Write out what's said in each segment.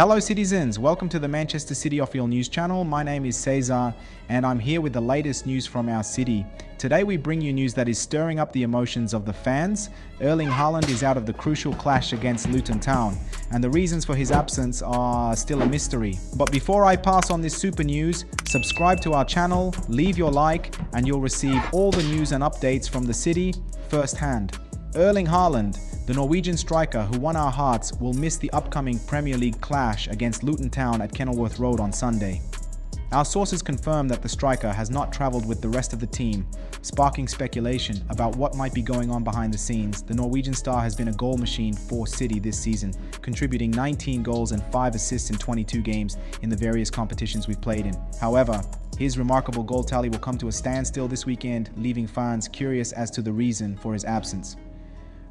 Hello, Cityzens. Welcome to the Manchester City Official News Channel. My name is Cesar, and I'm here with the latest news from our city. Today, we bring you news that is stirring up the emotions of the fans. Erling Haaland is out of the crucial clash against Luton Town, and the reasons for his absence are still a mystery. But before I pass on this super news, subscribe to our channel, leave your like, and you'll receive all the news and updates from the city firsthand. Erling Haaland, the Norwegian striker who won our hearts, will miss the upcoming Premier League clash against Luton Town at Kenilworth Road on Sunday. Our sources confirm that the striker has not travelled with the rest of the team, sparking speculation about what might be going on behind the scenes. The Norwegian star has been a goal machine for City this season, contributing 19 goals and 5 assists in 22 games in the various competitions we've played in. However, his remarkable goal tally will come to a standstill this weekend, leaving fans curious as to the reason for his absence.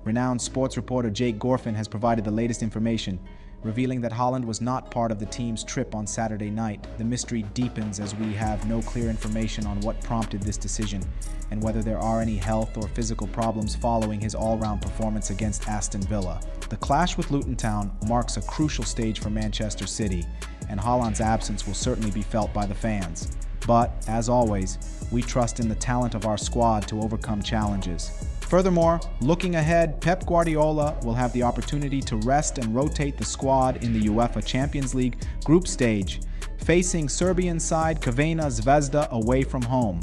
Renowned sports reporter Jake Gorfin has provided the latest information, revealing that Haaland was not part of the team's trip on Saturday night. The mystery deepens as we have no clear information on what prompted this decision and whether there are any health or physical problems following his all-round performance against Aston Villa. The clash with Luton Town marks a crucial stage for Manchester City, and Haaland's absence will certainly be felt by the fans. But, as always, we trust in the talent of our squad to overcome challenges. Furthermore, looking ahead, Pep Guardiola will have the opportunity to rest and rotate the squad in the UEFA Champions League group stage, facing Serbian side Crvena Zvezda away from home.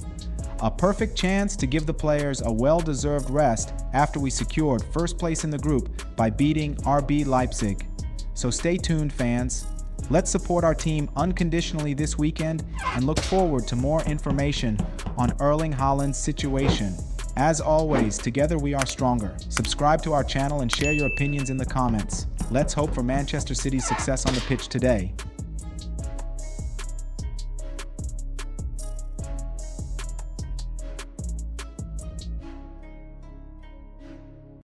A perfect chance to give the players a well-deserved rest after we secured first place in the group by beating RB Leipzig. So stay tuned, fans. Let's support our team unconditionally this weekend and look forward to more information on Erling Haaland's situation. As always, together we are stronger. Subscribe to our channel and share your opinions in the comments. Let's hope for Manchester City's success on the pitch today.